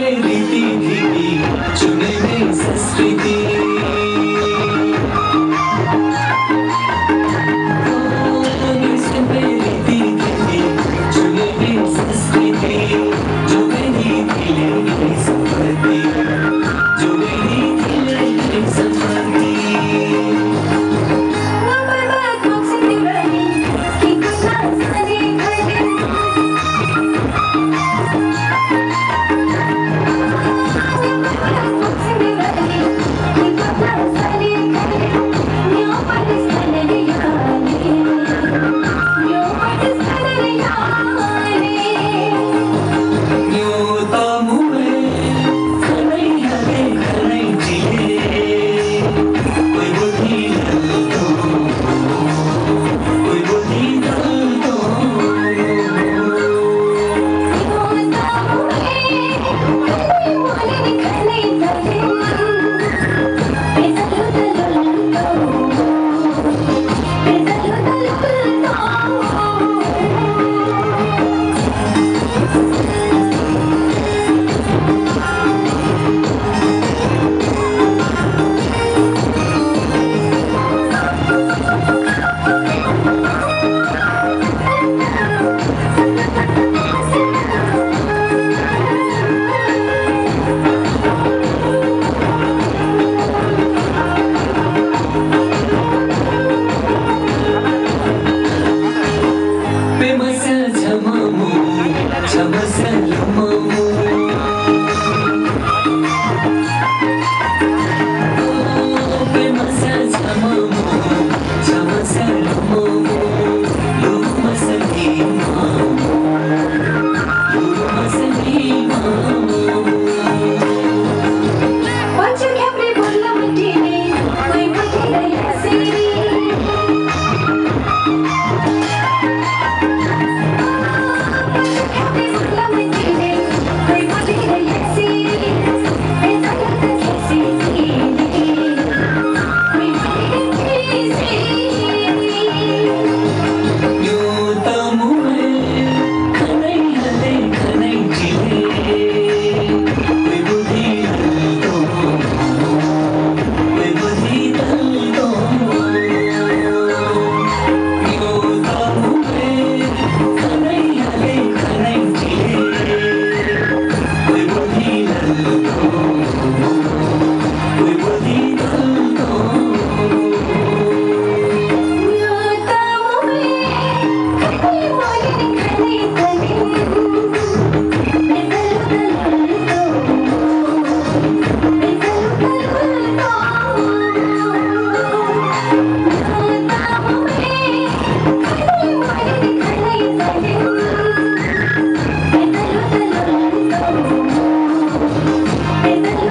baby. em rất